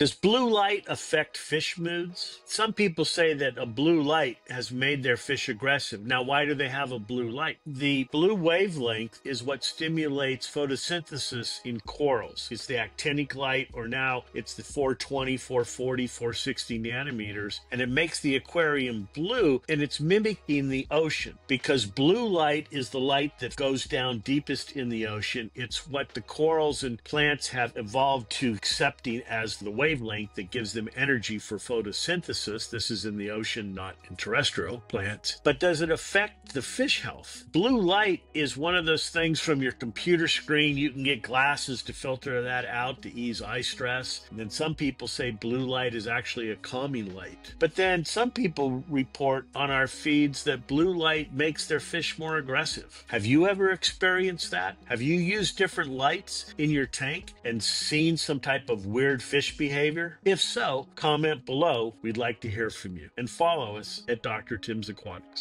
Does blue light affect fish moods? Some people say that a blue light has made their fish aggressive. Now, why do they have a blue light? The blue wavelength is what stimulates photosynthesis in corals. It's the actinic light, or now it's the 420, 440, 460 nanometers, and it makes the aquarium blue, and it's mimicking the ocean because blue light is the light that goes down deepest in the ocean. It's what the corals and plants have evolved to accepting as the wavelength that gives them energy for photosynthesis. This is in the ocean, not in terrestrial plants. But does it affect the fish health? Blue light is one of those things from your computer screen. You can get glasses to filter that out to ease eye stress. And then some people say blue light is actually a calming light. But then some people report on our feeds that blue light makes their fish more aggressive. Have you ever experienced that? Have you used different lights in your tank and seen some type of weird fish behavior? If so, comment below. We'd like to hear from you. And follow us at Dr. Tim's Aquatics.